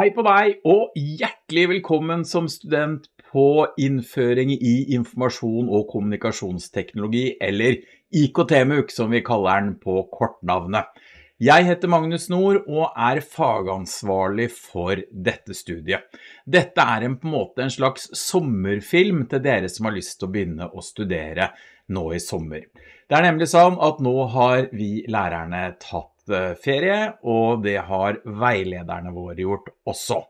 Hei på deg, og hjertelig velkommen som student på innføring i informasjon- og kommunikasjonsteknologi, eller IKT-MUK som vi kaller den på kortnavnet. Jeg heter Magnus Nord og er fagansvarlig for dette studiet. Dette er en, på en måte en slags sommerfilm til dere som har lyst til å begynne å studere nå i sommer. Det er nemlig sånn at nå har vi lærerne tatt ferie, og det har veilederne våre gjort også.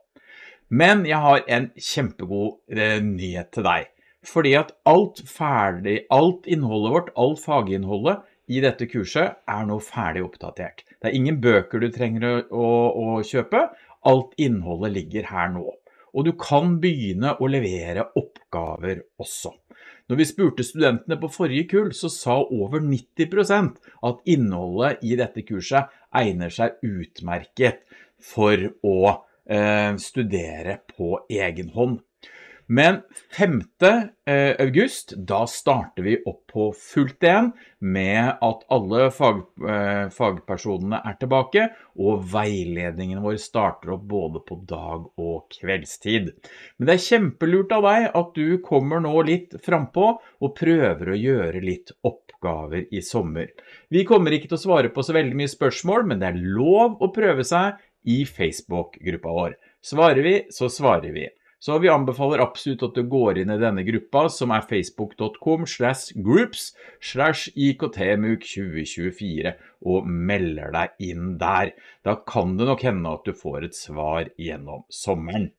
Men jeg har en kjempegod eh, nyhet til deg. Fordi at alt ferdig, alt innholdet vårt, alt faginnholdet i dette kurset er nå ferdig oppdatert. Det er ingen bøker du trenger å, å, å kjøpe. Alt innholdet ligger her nå. Og du kan begynne å levere oppgaver også. Når vi spurte studentene på forrige kull, så sa over 90% at innholdet i dette kurset egner seg utmerket for å eh, studere på egen hånd. Men 5. Eh, august, da starter vi opp på fullt igjen med at alle fag, eh, fagpersonene er tilbake, og veiledningen vår starter opp både på dag og kveldstid. Men det er kjempelurt av deg at du kommer nå litt frampå og prøver å gjøre litt oppgaver i sommer. Vi kommer ikke til å svare på så veldig mye spørsmål, men det er lov å prøve seg i Facebook-gruppa vår. Svarer vi, så svarer vi. Så vi anbefaler absolutt at du går inn i denne gruppa, som er facebook.com slash groups slash iktmuk 2024, og melder deg inn der. Da kan det nok hende at du får et svar gjennom sommeren.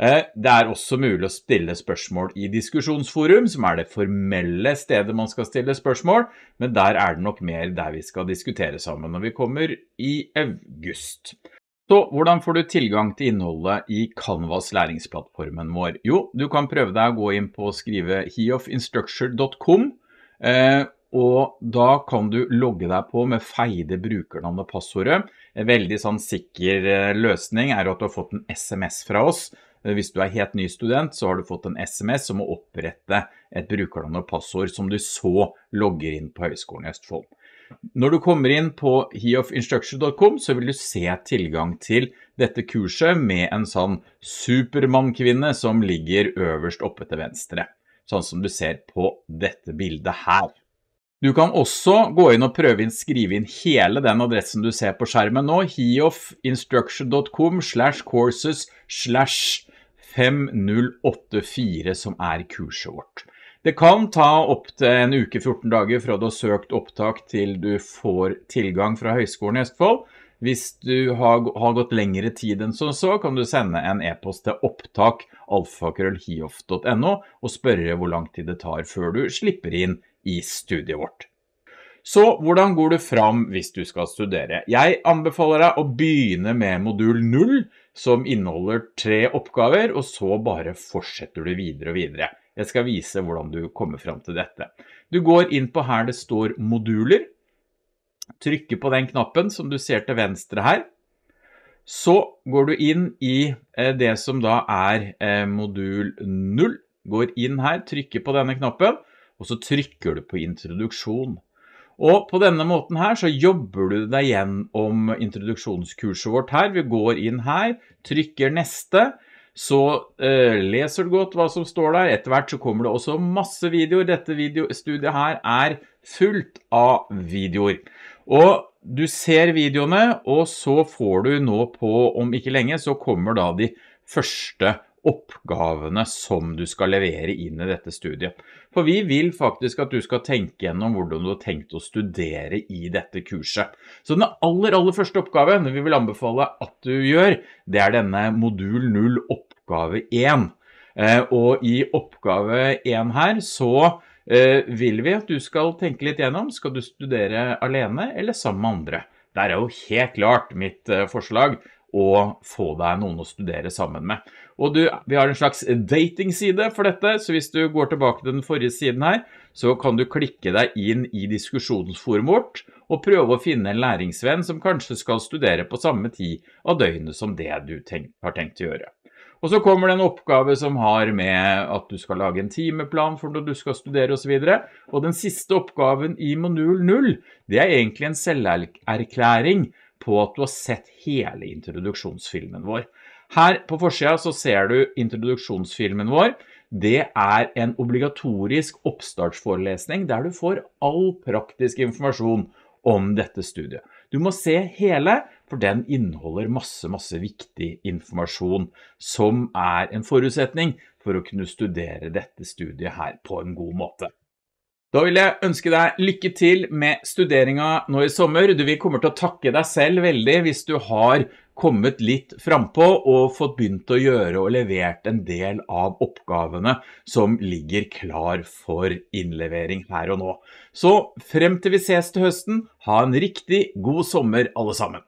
Eh, det er også mulig å stille spørsmål i diskusjonsforum, som er det formelle stedet man skal stille spørsmål, men der er det nok mer der vi skal diskutere sammen når vi kommer i august. Så hvordan får du tilgang til innholdet i Canvas læringsplattformen vår? Jo, du kan prøve deg å gå inn på å skrive heofinstructure.com, eh, og da kan du logge deg på med feide brukernavn og passordet. En veldig sånn sikker eh, løsning er at du har fått en SMS fra oss. Eh, hvis du er helt ny student, så har du fått en SMS om å opprette et brukernavn og passord som du så logger inn på Høgskolen i Østfold. Når du kommer inn på heofinstruction.com, så vil du se tilgang til dette kurset med en sånn supermannkvinne som ligger øverst oppe til venstre, sånn som du ser på dette bildet her. Du kan også gå inn og prøve inn, skrive inn hele den adressen du ser på skjermen nå, heofinstruction.com slash courses slash 5084 som er kurset vårt. Det kan ta opp til en uke, 14 dager fra du har søkt opptak til du får tilgang fra Høgskolen i Østfold. Hvis du har, har gått lengre tid enn så, så kan du sende en e-post til opptak alfakrøllhiof.no og spørre hvor lang tid det tar før du slipper inn i studiet vårt. Så hvordan går du fram hvis du skal studere? Jeg anbefaler deg å begynne med modul 0, som inneholder tre oppgaver, og så bare fortsetter du videre og videre. Jeg skal vise hvordan du kommer frem til dette. Du går inn på her det står moduler, trykker på den knappen som du ser til venstre her. Så går du inn i eh, det som da er eh, modul 0. Går inn her, trykker på denne knappen, og så trykker du på introduksjon. Og på denne måten her så jobber du deg gjennom introduksjonskurset vårt her. Vi går inn her, trykker neste, så eh, leser du godt hva som står der. Etter hvert så kommer det også masse videoer. Dette videostudiet her er fullt av videoer. Og du ser videoene, og så får du nå på, om ikke lenge, så kommer da de første oppgavene som du skal levere inn i dette studiet. For vi vil faktisk at du skal tenke gjennom hvordan du har tenkt å studere i dette kurset. Så den aller, aller første oppgaven vi vil anbefale at du gjør, det er denne modul 0 oppgave 1. Eh, og i oppgave 1 her så eh, vil vi at du skal tenke litt gjennom, skal du studere alene eller sammen med andre? Det er jo helt klart mitt eh, forslag å få deg noen å studere sammen med. Og du, vi har en slags datingside for dette, så hvis du går tilbake til den forrige siden her, så kan du klikke deg inn i diskusjonsforumet vårt og prøve å finne en læringsvenn som kanskje skal studere på samme tid av døgnet som det du tenk, har tenkt å gjøre. Og så kommer det en oppgave som har med at du skal lage en timeplan for når du skal studere osv. Og, så og den siste oppgaven i modul 0, det er egentlig en selverklæring på at du har sett hele introduksjonsfilmen vår. Her på forsida så ser du introduksjonsfilmen vår. Det er en obligatorisk oppstartsforelesning der du får all praktisk informasjon om dette studiet. Du må se hele, for den inneholder masse, masse viktig informasjon som er en forutsetning for å kunne studere dette studiet her på en god måte. Da vil jeg ønske deg lykke til med studeringa nå i sommer. Du vil komme til å takke deg selv veldig hvis du har kommet litt frampå og fått begynt å gjøre og levert en del av oppgavene som ligger klar for innlevering her og nå. Så frem til vi ses til høsten, ha en riktig god sommer alle sammen.